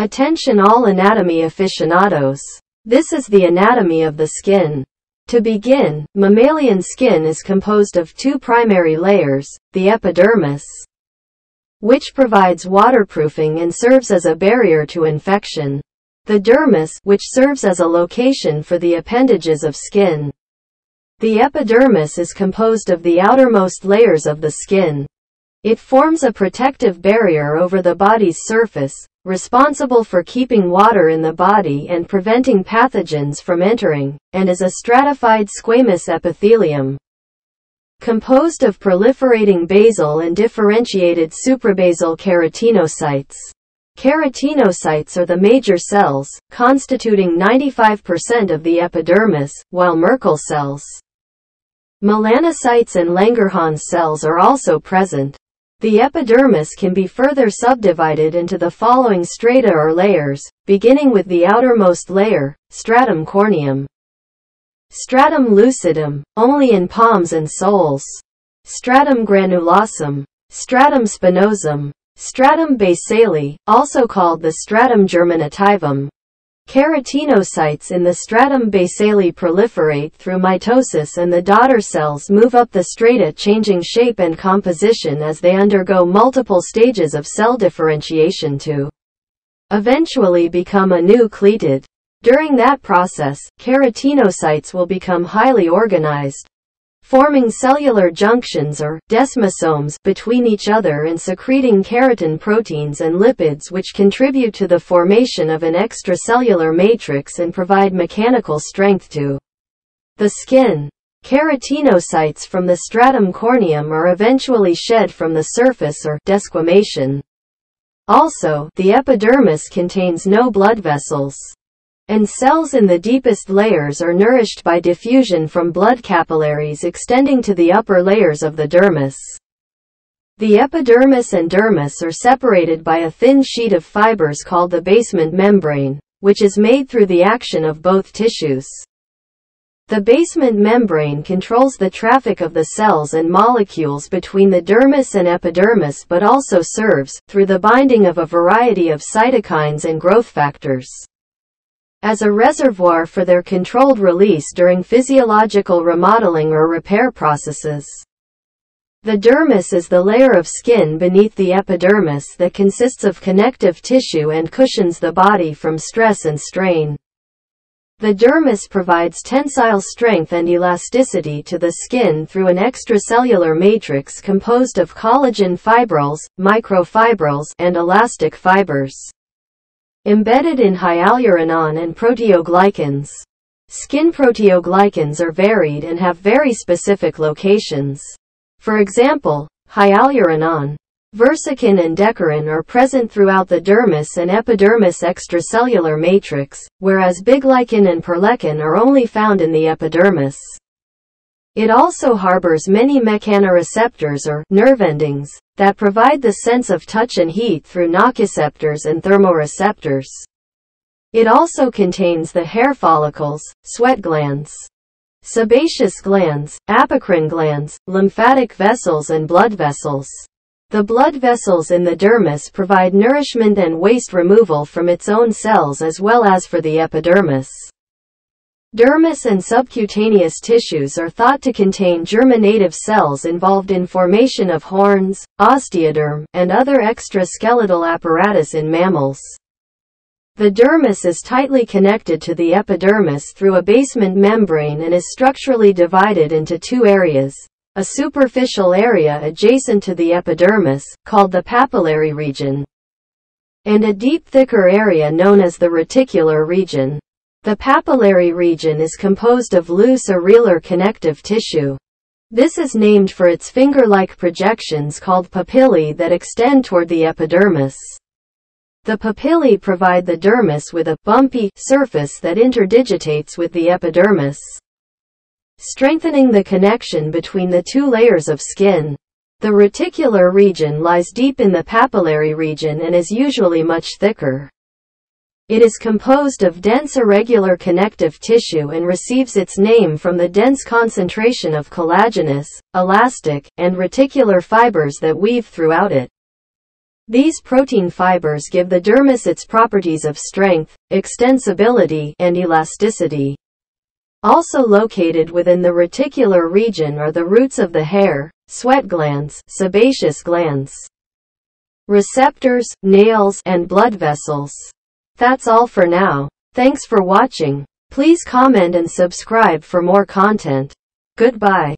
Attention all anatomy aficionados. This is the anatomy of the skin. To begin, mammalian skin is composed of two primary layers, the epidermis, which provides waterproofing and serves as a barrier to infection. The dermis, which serves as a location for the appendages of skin. The epidermis is composed of the outermost layers of the skin. It forms a protective barrier over the body's surface, responsible for keeping water in the body and preventing pathogens from entering, and is a stratified squamous epithelium. Composed of proliferating basal and differentiated suprabasal keratinocytes. Keratinocytes are the major cells, constituting 95% of the epidermis, while Merkel cells, melanocytes and Langerhans cells are also present. The epidermis can be further subdivided into the following strata or layers, beginning with the outermost layer, stratum corneum. Stratum lucidum, only in palms and soles. Stratum granulosum. Stratum spinosum. Stratum basale, also called the stratum germinativum, Keratinocytes in the stratum basale proliferate through mitosis and the daughter cells move up the strata changing shape and composition as they undergo multiple stages of cell differentiation to eventually become anucleated. During that process, keratinocytes will become highly organized, forming cellular junctions or desmosomes between each other and secreting keratin proteins and lipids which contribute to the formation of an extracellular matrix and provide mechanical strength to the skin. Keratinocytes from the stratum corneum are eventually shed from the surface or desquamation. Also, the epidermis contains no blood vessels and cells in the deepest layers are nourished by diffusion from blood capillaries extending to the upper layers of the dermis. The epidermis and dermis are separated by a thin sheet of fibers called the basement membrane, which is made through the action of both tissues. The basement membrane controls the traffic of the cells and molecules between the dermis and epidermis but also serves, through the binding of a variety of cytokines and growth factors as a reservoir for their controlled release during physiological remodeling or repair processes. The dermis is the layer of skin beneath the epidermis that consists of connective tissue and cushions the body from stress and strain. The dermis provides tensile strength and elasticity to the skin through an extracellular matrix composed of collagen fibrils, microfibrils, and elastic fibers embedded in hyaluronan and proteoglycans. Skin proteoglycans are varied and have very specific locations. For example, hyaluronan, versican and decorin are present throughout the dermis and epidermis extracellular matrix, whereas biglycan and perlecan are only found in the epidermis. It also harbors many mechanoreceptors or nerve endings that provide the sense of touch and heat through nociceptors and thermoreceptors. It also contains the hair follicles, sweat glands, sebaceous glands, apocrine glands, lymphatic vessels and blood vessels. The blood vessels in the dermis provide nourishment and waste removal from its own cells as well as for the epidermis. Dermis and subcutaneous tissues are thought to contain germinative cells involved in formation of horns, osteoderm, and other extraskeletal apparatus in mammals. The dermis is tightly connected to the epidermis through a basement membrane and is structurally divided into two areas. A superficial area adjacent to the epidermis, called the papillary region, and a deep thicker area known as the reticular region. The papillary region is composed of loose areolar connective tissue. This is named for its finger-like projections called papillae that extend toward the epidermis. The papillae provide the dermis with a bumpy surface that interdigitates with the epidermis, strengthening the connection between the two layers of skin. The reticular region lies deep in the papillary region and is usually much thicker. It is composed of dense irregular connective tissue and receives its name from the dense concentration of collagenous, elastic, and reticular fibers that weave throughout it. These protein fibers give the dermis its properties of strength, extensibility, and elasticity. Also located within the reticular region are the roots of the hair, sweat glands, sebaceous glands, receptors, nails, and blood vessels. That's all for now. Thanks for watching. Please comment and subscribe for more content. Goodbye.